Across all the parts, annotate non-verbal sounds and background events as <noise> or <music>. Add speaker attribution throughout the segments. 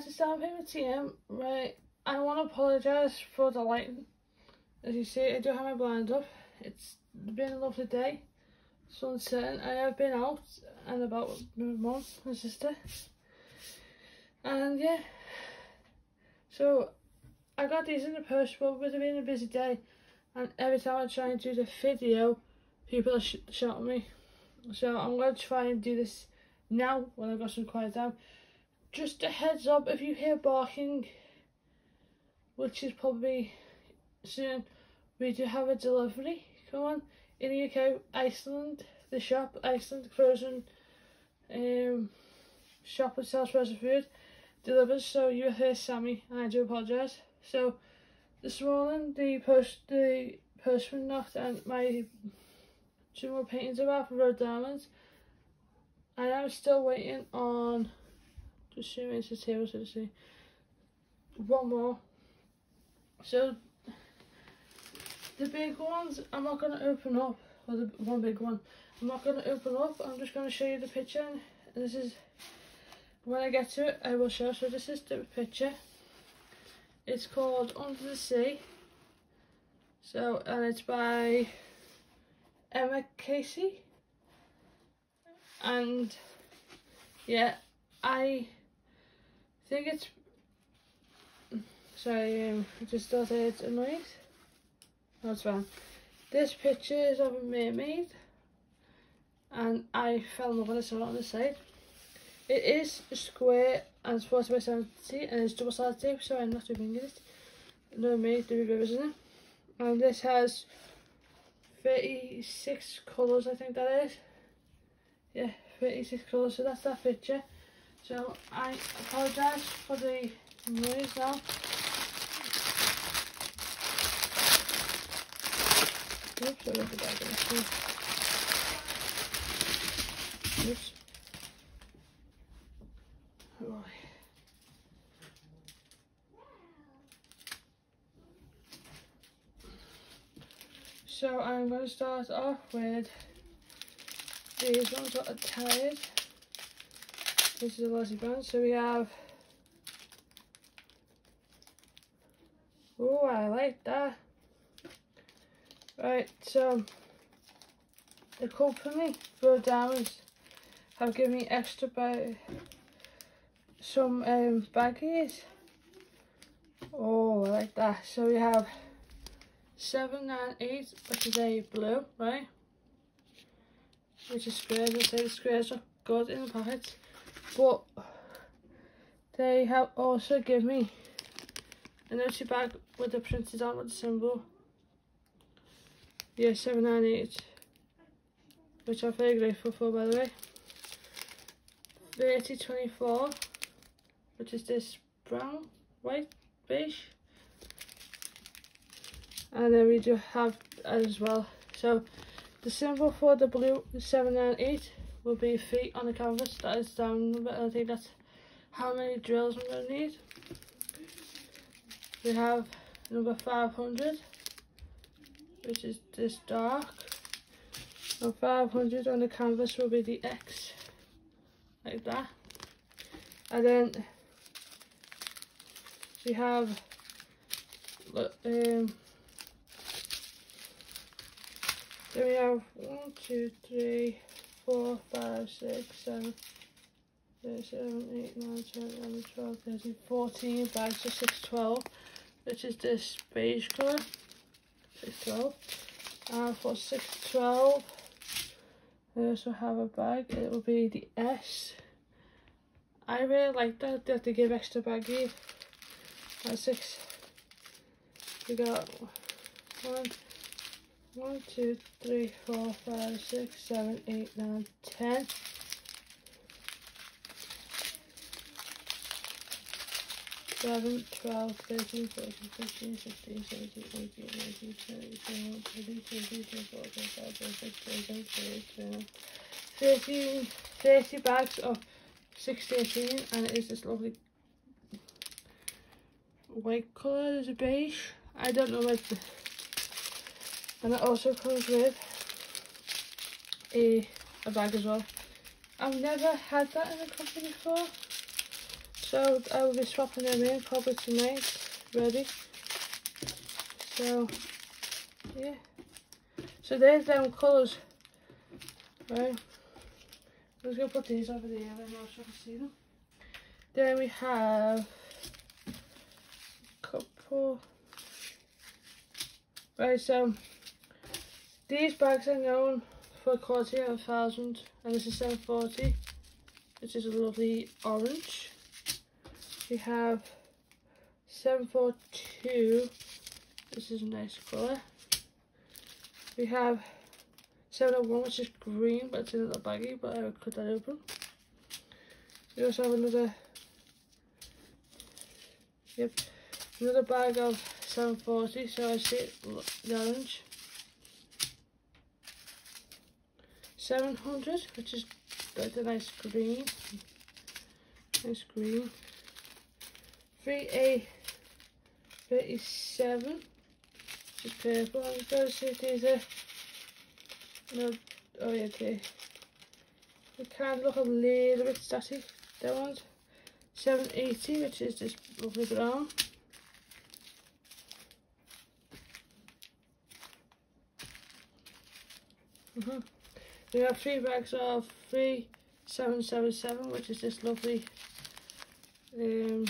Speaker 1: guys, it's Sam here with TM. Right, I want to apologise for the lighting. As you see, I do have my blinds up. It's been a lovely day. Sun's setting. I have been out and about with my mum and sister. And yeah, so I got these in the post, but with it being a busy day, and every time I try and do the video, people are sh shouting me. So I'm going to try and do this now when I've got some quiet time. Just a heads up, if you hear barking, which is probably soon, we do have a delivery. Come on, in the UK, Iceland, the shop, Iceland Frozen um, shop that sells frozen food, delivers, so you hear Sammy, and I do apologise. So, this morning, the post, the postman knocked and my two more paintings about for Rowe Diamonds. And I am still waiting on just zoom into the table so to see. One more. So the big ones I'm not gonna open up. Or the one big one. I'm not gonna open up. I'm just gonna show you the picture. And this is when I get to it I will show. So this is the picture. It's called Under the Sea. So and it's by Emma Casey. And yeah I think it's sorry um, I just thought it's annoying that's fine. This picture is of a mermaid and I fell in love with it so on the side. It is square and it's 40 by 70 and it's double sided tape so I'm not doing it. No me the rivers in it? And this has 36 colours I think that is. Yeah 36 colours so that's that picture so I apologise for the noise now Oops, I left in Oops. Oh. So I'm going to start off with these ones that are tired. This is a Leslie band. So we have. Oh, I like that. Right, so the company, Rowe Diamonds, have given me extra by some um, baggies. Oh, I like that. So we have 798, which is a blue, right? Which is squares. I say the squares are good in the pockets. But they have also given me a notary bag with the printed on with the symbol yeah, 798, which I'm very grateful for by the way. 3024, which is this brown, white, beige. And then we do have as well. So the symbol for the blue 798 will be feet on the canvas. That is down number. I think that's how many drills I'm going to need. We have number 500 which is this dark. And 500 on the canvas will be the X, like that. And then we have um, then we have one, two, three, four, five, six, seven, six, seven, eight, nine, ten, eleven, twelve, thirteen, fourteen bags of six, twelve, which is this beige colour. 612 and for 612 I also have a bag. It will be the S. I really like that that they give extra baggy. At 6 we got one one two three four five six seven eight nine ten. 11, 12, 13, 14, 15, 16, 17, 18, 19, 20, 21, 22, 23, 24, 25, 26, 27, 28, 29, 30, 30 bags of 613 and it is this lovely white colour, there's a beige, I don't know what and it also comes with a, a bag as well. I've never had that in a company before So I will be swapping them in probably tonight, ready. So, yeah. So there's them colours. Right. Let's go put these over there and I'll can see them. Then we have a couple. Right, so these bags are known for quality of a thousand and this is 740 which is a lovely orange. We have 742 this is a nice colour. We have 701 which is green but it's a little baggy but I will cut that open. We also have another yep another bag of 740 so I see the orange. 700 which is like a nice green nice green 3A 37 which is purple to see if these are no, oh yeah, okay. It can look a little bit static, that one's 780, which is this lovely brown. Mm -hmm. We have three bags of 3777, which is this lovely um,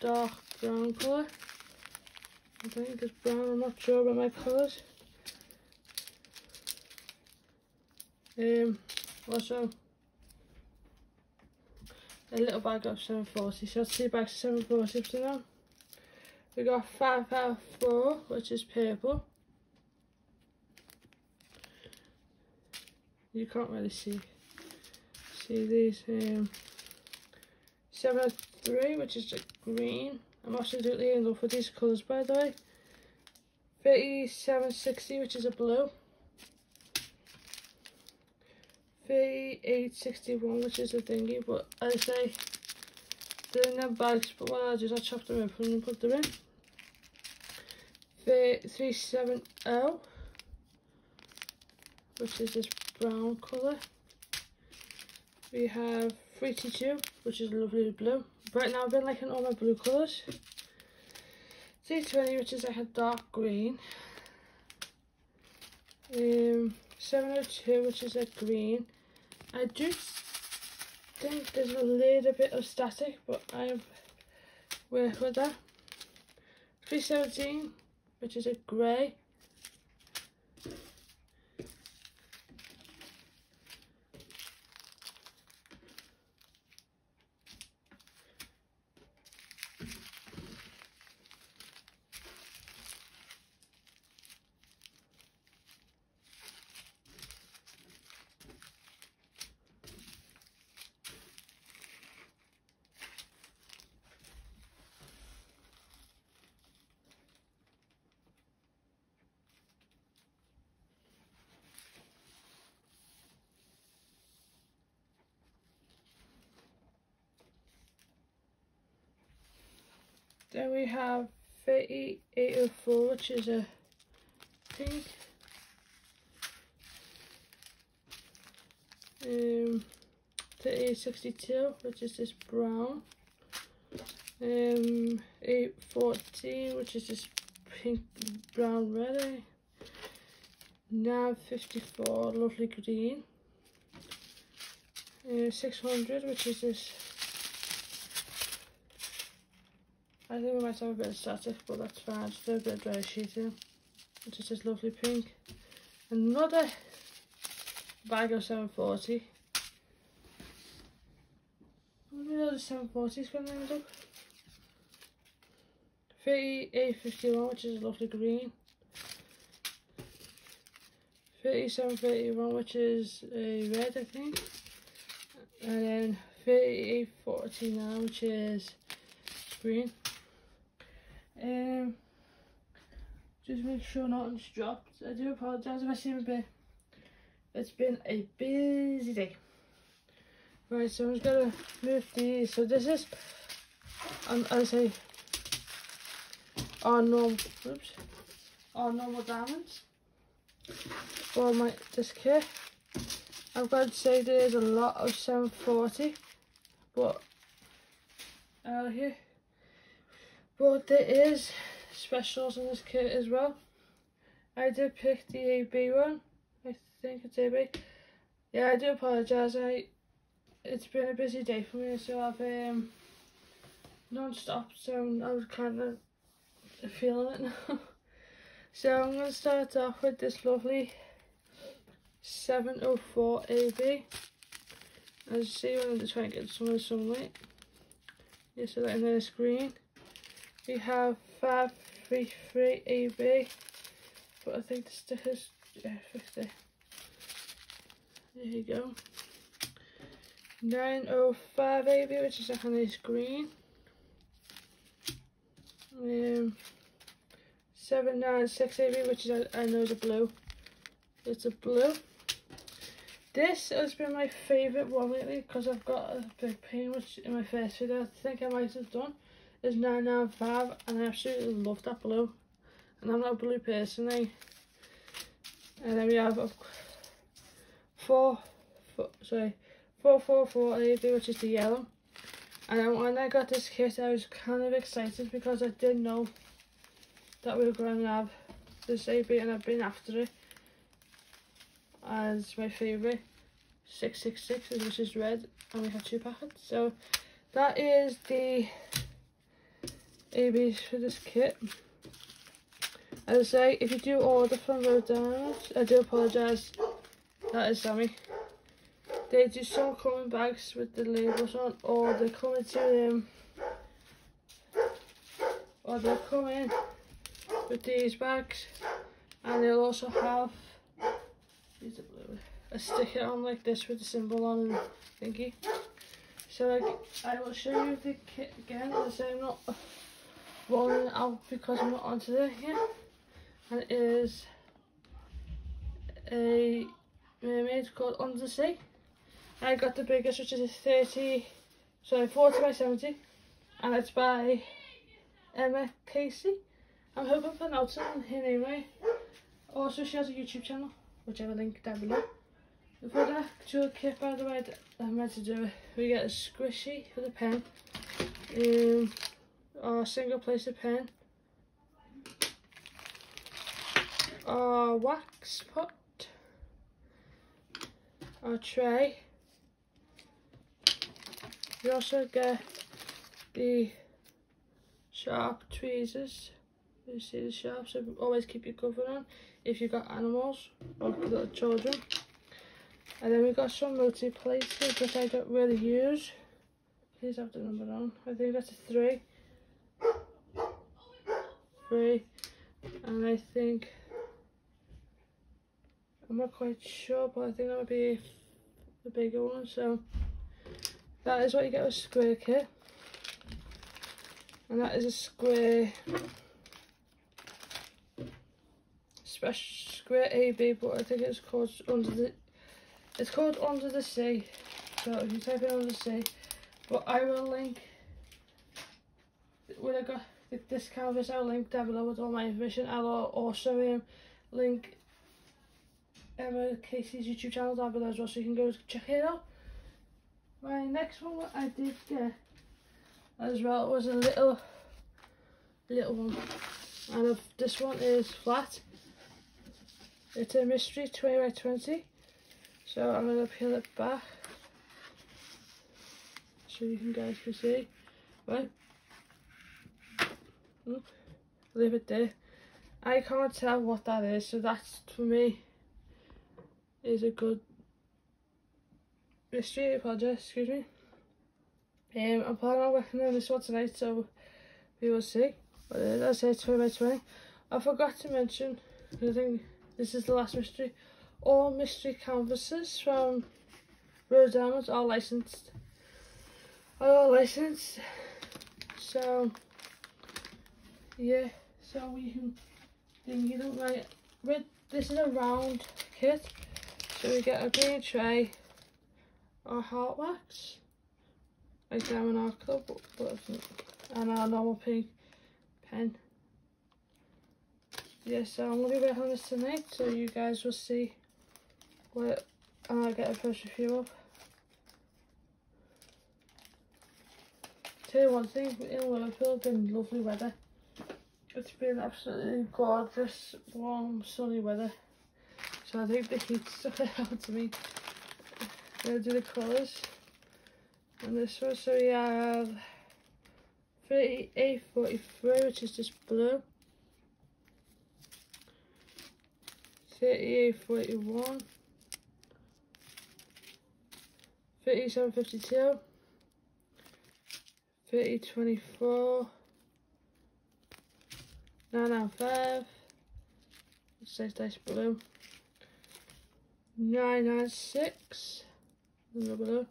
Speaker 1: dark brown colour. I think it's brown, I'm not sure about my colours. Um, also, a little bag of 740, so two bags of 740 to now. We got 554, which is purple. You can't really see see these. Um, 703, which is a green. I'm absolutely in love with these colours, by the way. 3760, which is a blue. 861 which is a thingy, but I say they're in their bags, but what I do is I chop them up and put them in. 370 which is this brown colour. We have 322 which is a lovely blue. Right now I've been liking all my blue colours. 320 which is like a dark green. Um, 702 which is a green. I do think there's a little bit of static, but I've worked with that. 317, which is a grey. Then we have 3804, which is a pink. Um, 3862, which is this brown. Um, 814, which is this pink, brown, red. Nav 54, lovely green. Uh, 600, which is this I think we might have a bit of static, but that's fine. Just a bit of dry sheeting, which is this lovely pink. Another bag of 740. Another 740 is going to end up. 3851, which is a lovely green. 3731, which is a red, I think. And then 3849, which is green. Um, just make sure nothing's dropped. I do apologise if I seem a bit. It's been a busy day. Right, so I'm just gonna move these. So this is, um, I say, our normal, oops, our normal diamonds for my this kit. I've got to say there's a lot of 740, but out here. But there is specials in this kit as well. I did pick the AB one. I think it's AB. Yeah, I do apologise. I it's been a busy day for me, so I've um non-stop, so I was kind of feeling it now. <laughs> so I'm going to start off with this lovely 704 AB. As you see, I'm going to try and get some of the sunlight. See that in the screen. We have 533 AB, but I think the stickers, yeah, 50. There you go. 905 AB, which is a honey green. Um, 796 AB, which is, I, I know is a blue. It's a blue. This has been my favourite one lately because I've got a big pain which in my first video I think I might have done is 995 and I absolutely love that blue. And I'm not a blue person, eh? And then we have a four, four sorry, 444 AB, which is the yellow. And when I got this kit, I was kind of excited because I didn't know that we were going to have this AB and I've been after it as my favourite 666 which is red and we have two packets so that is the ABs for this kit as I say if you do order from Rowe I do apologise that is Sammy. They do some come in bags with the labels on or they come into them um, or they come in with these bags and they'll also have a sticker on like this with the symbol on and thingy. So like, I will show you the kit again as I'm not rolling out because I'm not onto it yet. And it is a mermaid called Undersea. I got the biggest which is a 30, sorry 40 by 70 and it's by Emma Casey. I'm hoping I'm pronouncing her name right. Also she has a YouTube channel which I will link down below. For the actual kit, by the way, I'm meant to do it, we get a squishy for the pen, um, our single placer pen, our wax pot, a tray. You also get the sharp tweezers. You see the sharp, so always keep your cover on if you've got animals or little children. And then we've got some multi places which I don't really use. Please have the number on. I think that's a three. Three. And I think I'm not quite sure, but I think that would be the bigger one. So that is what you get with square kit. And that is a square special square AB, but I think it's called under the it's called Under the Sea. So if you type Under the Sea, but I will link when I got the discount this I'll link down below with all my information. I'll also um, link Emma Casey's YouTube channel down below as well, so you can go check it out. My next one I did get as well was a little little one, and this one is flat. It's a mystery 20 by 20 so I'm going to peel it back so you can guys can see. Right. Leave it there. I can't tell what that is, so that's for me is a good mystery project, excuse me. Um, I'm planning on working on this one tonight, so we will see. But uh, that's it, 20 by 20. I forgot to mention, I think this is the last mystery all mystery canvases from Rose Diamonds are licensed. Are all licensed. So yeah, so we can think you don't like with this is a round kit. So we get a green tray, our heart wax, like Diamond Art Club, but, and our normal pink pen. Yeah, so I'm gonna be working on this tonight, so you guys will see what I get a first review of. tell you one thing, in Liverpool, been lovely weather. It's been absolutely gorgeous, warm, sunny weather. So I think the heat's <laughs> stuck out to me. To do the colours. And this one, so we have 3843, which is just blue. 3841. 3752. 3024. 995. It says dice blue. 996. Another blue.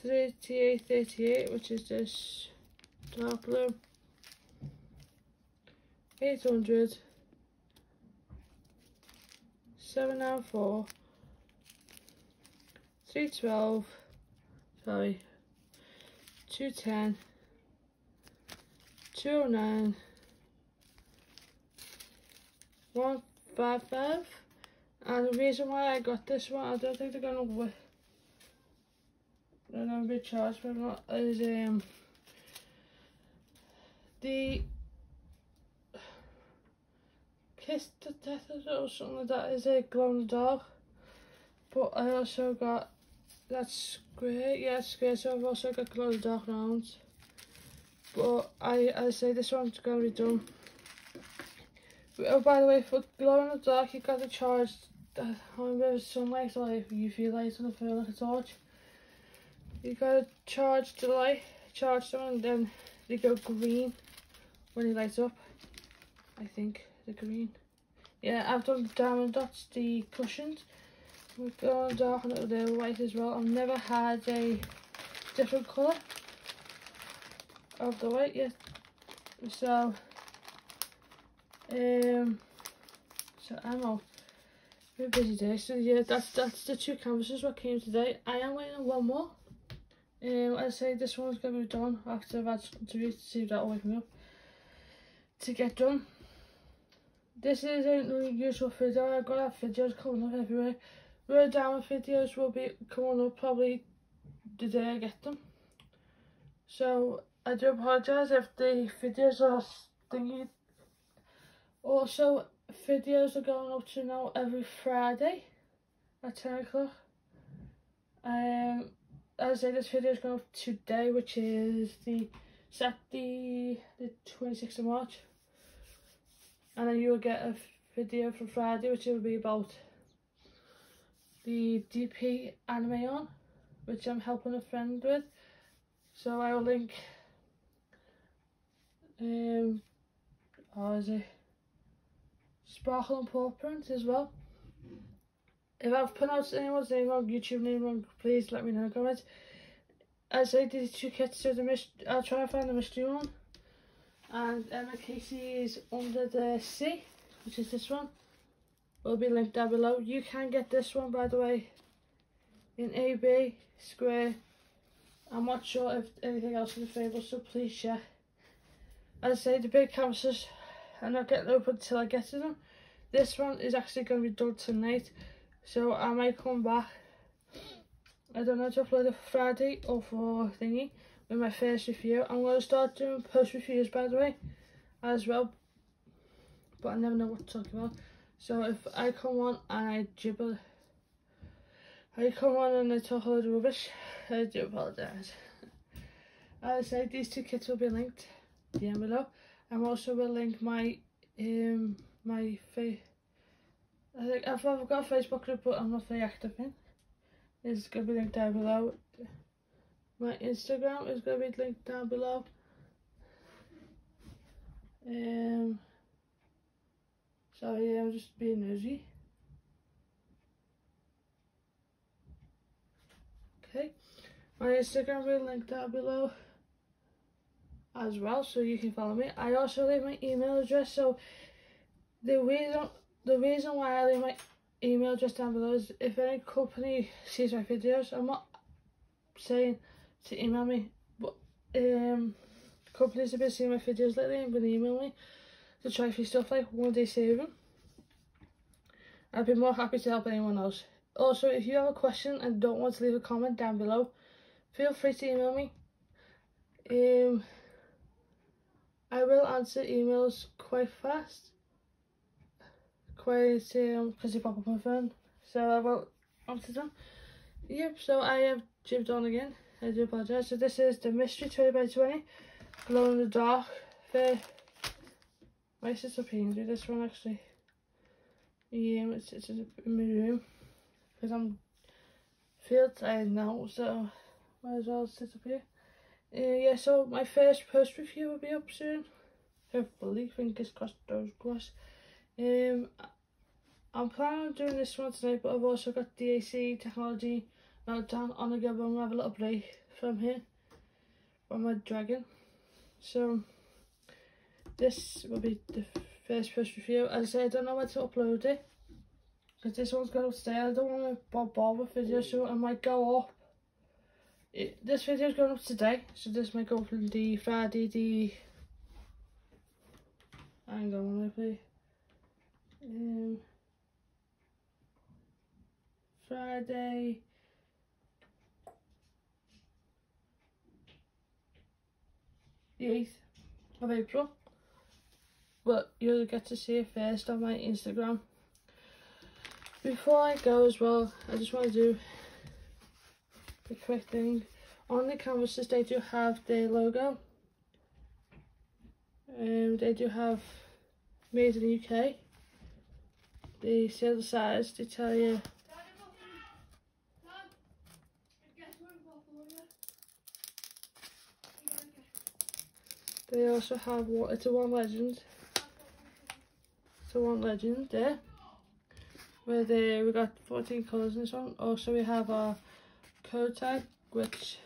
Speaker 1: 3838, which is this dark blue. 800. 794. 312. Sorry. 210. 209. 155. And the reason why I got this one, I don't think they're gonna they're gonna be charged for not is um the kiss to death or something like that is a glow in the dark. But I also got that's great, yeah it's great, so I've also got glow in the dark rounds. But I I say this one's gonna be done. Oh by the way for glow in the dark you gotta charge uh, how many sunlight you feel light on the phone like a torch you gotta charge the light, charge them and then they go green when it lights up. I think the green. Yeah, I've done the diamond dots, the cushions. We've going dark and they're white as well. I've never had a different colour of the white yet. So, um, so I'm all very busy day. So yeah, that's that's the two canvases what came today. I am waiting on one more. Um, I say this one's going to be done after I've had some to to see if that'll wake me up to get done. This is a unusual video, I've got videos coming up everywhere. Road down videos will be coming up probably the day I get them. So I do apologise if the videos are thingy. Also, videos are going up to now every Friday at 10 o'clock. Um, as I say, this video is going up today, which is the Saturday, the 26th of March. And then you'll get a video from Friday, which will be about the DP anime on, which I'm helping a friend with. So I will link, um, how is it? Sparkle and Paw Print as well. If I've pronounced anyone's name wrong, YouTube name wrong, please let me know in the comments. As I did two kits to the mystery, I'll try and find the mystery one. And Emma Casey is under the sea, which is this one. Will be linked down below. You can get this one, by the way, in AB, Square. I'm not sure if anything else is available, so please check. As I say, the big canvases are not getting open until I get to them. This one is actually going to be done tonight. So I might come back. I don't know to upload it for Friday or for thingy with my first review. I'm going to start doing post reviews by the way as well. But I never know what to talk about. So if I come on and I gibber, I come on and I talk a lot of rubbish, I do apologise. As I said, these two kits will be linked down below. I'm also will link my um my face I think I've, I've got a Facebook group but I'm not very active in. It's to be linked down below. My Instagram is to be linked down below. Um, sorry, I'm just being nosy. Okay, my Instagram will be linked down below as well, so you can follow me. I also leave my email address, so the reason the reason why I leave my email just down below is if any company sees my videos, I'm not saying to email me, but um, companies have been seeing my videos lately and been emailing me to try for stuff like one day saving. I'd be more happy to help anyone else. Also, if you have a question and don't want to leave a comment down below, feel free to email me. Um, I will answer emails quite fast, quite um because they pop up on my phone. So I will answer them. Yep. So I have jibbed on again. I do apologise. So this is the mystery 20 by 20, glow in the dark. For my sister painted this one actually. Yeah, it's, it's in my room because I'm feel tired now, so might as well sit up here. Uh, yeah, so my first post review will be up soon. Hopefully, fingers crossed, those crossed. Um, I'm planning on doing this one tonight, but I've also got DAC technology meltdown on the go. but I'm gonna have a little break from here from my dragon. So this will be the first first review. As I say, I don't know where to upload it because this one's going to stay. I don't want to bother with video, so I might go up. It, this video is going up today, so this might go up on the Friday, the. Hang on, maybe. Um, Friday. The 8th of April. But you'll get to see it first on my Instagram. Before I go as well, I just want to do a quick thing. On the canvases they do have their logo. Um, they do have made in the UK. They say the size, they tell you They also have what it's a one legend. It's a one legend there. Where they we got 14 colours in this one. Also we have our code tag which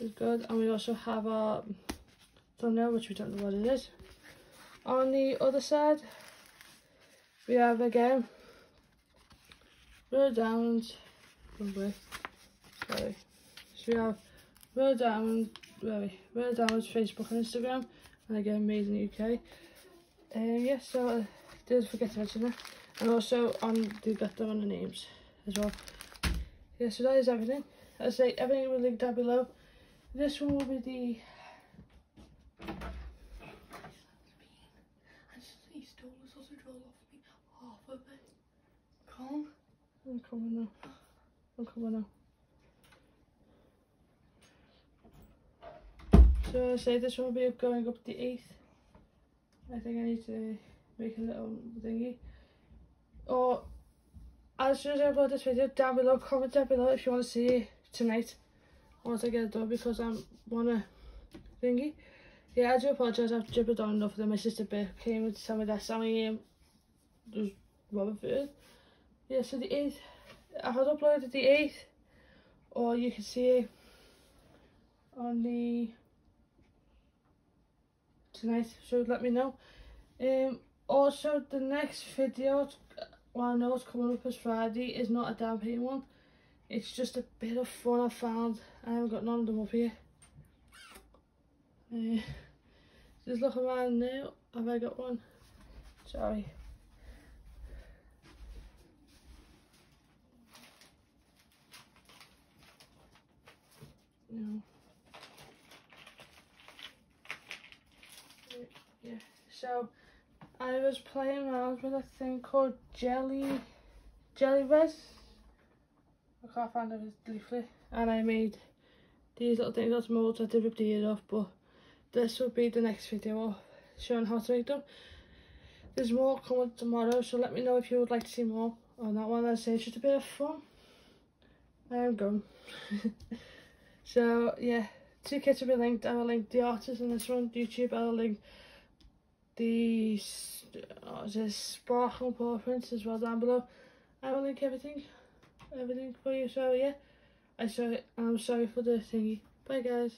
Speaker 1: is good and we also have our thumbnail which we don't know what it is. On the other side we have again Rowe Diamonds sorry. So we have Rowe Diamonds very, very Diamonds Facebook and Instagram and again made in the UK. Um, yeah, so uh, did forget to mention that. And also on they got them on the names as well. Yeah, so that is everything. As I say, everything will link down below. This one will be the
Speaker 2: Come.
Speaker 1: I'm coming now. I'm coming now. So I say this one will be going up the 8th. I think I need to make a little thingy. Or as soon as I upload this video, down below, comment down below if you want to see it tonight. Once I get it done because I'm want to thingy. Yeah, I do apologise, I've dribbled on enough of them. My sister Beth came to tell me that Sammy um, was food. Yeah, so the 8th, I had uploaded the 8th, or you can see on the tonight so let me know? Um also the next video well I know it's coming up as Friday is not a damn pain one. It's just a bit of fun I found. I haven't got none of them up here. Uh, just look around now. Have I got one? Sorry. No yeah so I was playing around with a thing called jelly jelly res. I can't find it leaflet and I made these little things. Out of molds I did rip the ear off but this will be the next video showing how to make them. There's more coming tomorrow so let me know if you would like to see more on that one. I say it's just a bit of fun. I am gone. <laughs> So yeah. Two kits will be linked. I will link the artist in this one. YouTube I will link the oh, this sparkle paw prints as well down below. I will link everything, everything for you. So yeah, I sorry, I'm sorry for the thingy. Bye guys.